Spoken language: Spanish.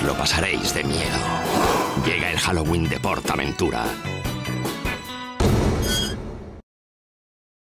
Lo pasaréis de miedo. Llega el Halloween de Portaventura.